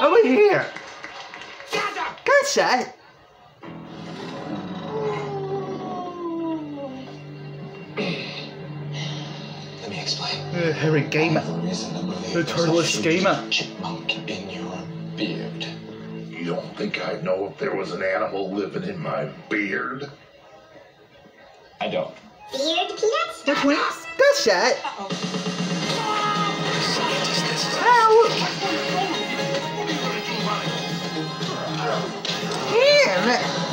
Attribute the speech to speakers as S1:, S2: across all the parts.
S1: Over here.
S2: Shut up!
S1: Good shot.
S3: Let me explain.
S1: Uh, Harry Gamer.
S3: The reason to believe
S1: The
S3: there's a
S1: gamer.
S3: Chipmunk in your beard.
S2: You don't think I'd know if there was an animal living in my beard?
S3: I don't.
S4: Beard peanuts?
S1: Which wings? Good shot.
S3: Scientist,
S1: Damn.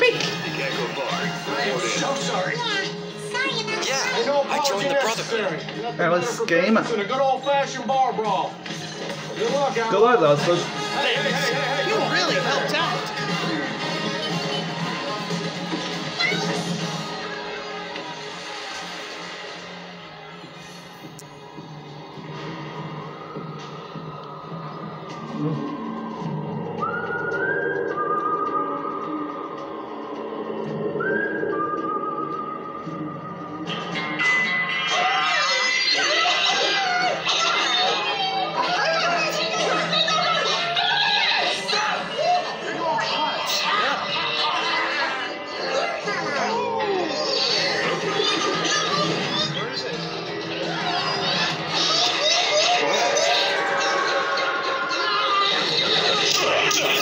S1: Beak.
S2: So sorry.
S4: Sorry
S3: Yeah,
S5: No
S3: I joined the
S5: apology
S3: Brotherhood.
S5: necessary. Nothing
S1: That was
S5: better for
S1: game.
S5: business than a good old-fashioned bar brawl. Good luck, out.
S1: Good luck, Oscar.
S5: Hey, hey, hey, hey, hey.
S1: Uhum.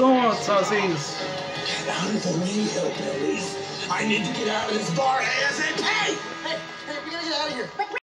S1: on, saucies.
S2: Get out of the way, hillbillies. I need to get out of this bar ASAP!
S6: Hey, hey, we gotta get out of here.